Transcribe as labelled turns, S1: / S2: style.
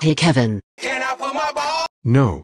S1: Hey Kevin.
S2: No.